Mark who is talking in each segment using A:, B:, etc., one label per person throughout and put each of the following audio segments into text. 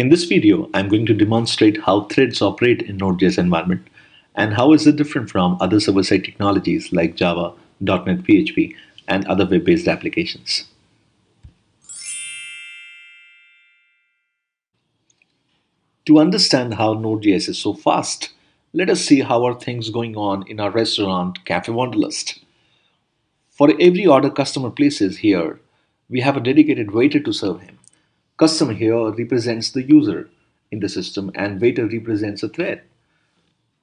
A: In this video, I'm going to demonstrate how threads operate in Node.js environment and how is it different from other server-side technologies like Java, .NET PHP, and other web-based applications. To understand how Node.js is so fast, let us see how are things going on in our restaurant Cafe Wanderlust. For every order customer places here, we have a dedicated waiter to serve him. Customer here represents the user in the system and waiter represents a thread.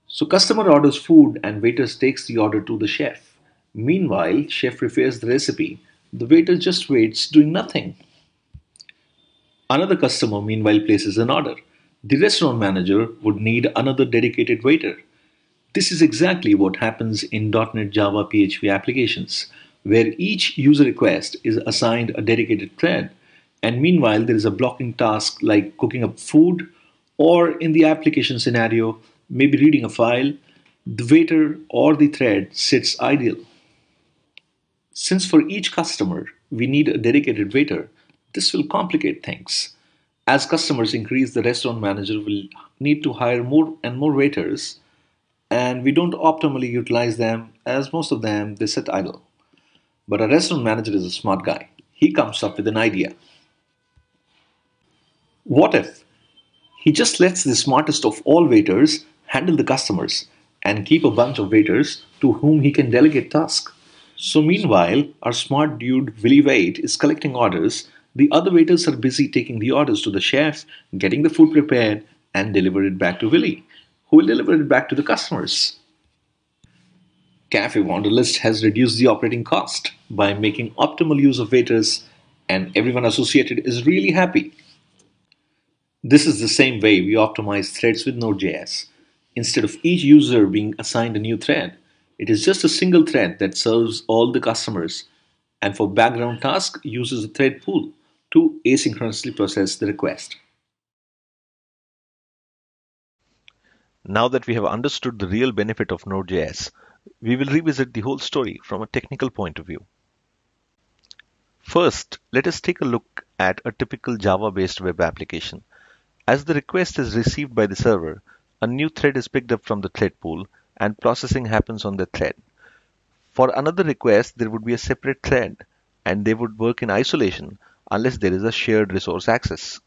A: So customer orders food and waiter takes the order to the chef. Meanwhile, chef prepares the recipe. The waiter just waits doing nothing. Another customer meanwhile places an order. The restaurant manager would need another dedicated waiter. This is exactly what happens in .NET Java PHP applications, where each user request is assigned a dedicated thread. And meanwhile there is a blocking task like cooking up food or in the application scenario maybe reading a file. The waiter or the thread sits idle. Since for each customer we need a dedicated waiter this will complicate things. As customers increase the restaurant manager will need to hire more and more waiters and we don't optimally utilize them as most of them they sit idle but a restaurant manager is a smart guy he comes up with an idea what if he just lets the smartest of all waiters handle the customers and keep a bunch of waiters to whom he can delegate tasks? So meanwhile, our smart dude Willie Wait is collecting orders. The other waiters are busy taking the orders to the chef, getting the food prepared, and deliver it back to Willie, who will deliver it back to the customers. Cafe Wanderlust has reduced the operating cost by making optimal use of waiters, and everyone associated is really happy. This is the same way we optimize threads with Node.js. Instead of each user being assigned a new thread, it is just a single thread that serves all the customers and for background task uses a thread pool to asynchronously process the request.
B: Now that we have understood the real benefit of Node.js, we will revisit the whole story from a technical point of view. First, let us take a look at a typical Java-based web application as the request is received by the server, a new thread is picked up from the thread pool and processing happens on the thread. For another request, there would be a separate thread and they would work in isolation unless there is a shared resource access.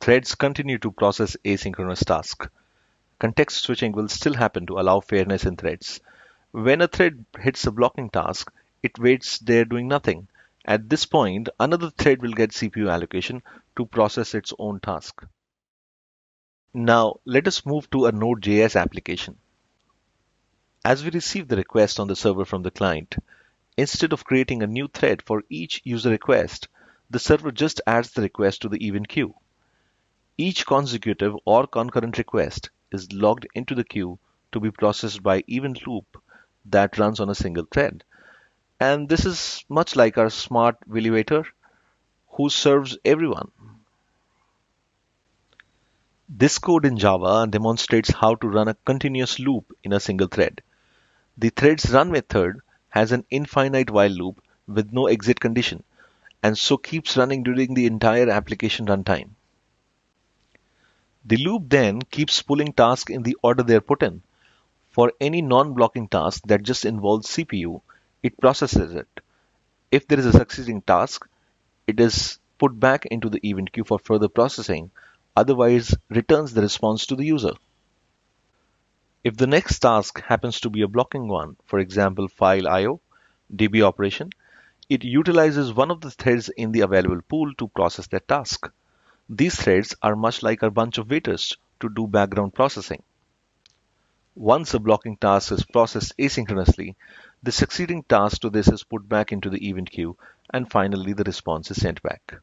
B: Threads continue to process asynchronous tasks. Context switching will still happen to allow fairness in threads. When a thread hits a blocking task, it waits there doing nothing at this point, another thread will get CPU allocation to process its own task. Now, let us move to a Node.js application. As we receive the request on the server from the client, instead of creating a new thread for each user request, the server just adds the request to the event queue. Each consecutive or concurrent request is logged into the queue to be processed by event loop that runs on a single thread. And this is much like our smart Waiter who serves everyone. This code in Java demonstrates how to run a continuous loop in a single thread. The thread's run method has an infinite while loop with no exit condition and so keeps running during the entire application runtime. The loop then keeps pulling tasks in the order they're put in. For any non-blocking task that just involves CPU, it processes it. If there is a succeeding task, it is put back into the event queue for further processing, otherwise returns the response to the user. If the next task happens to be a blocking one, for example file IO, DB operation, it utilizes one of the threads in the available pool to process that task. These threads are much like a bunch of waiters to do background processing. Once a blocking task is processed asynchronously, the succeeding task to this is put back into the event queue and finally the response is sent back.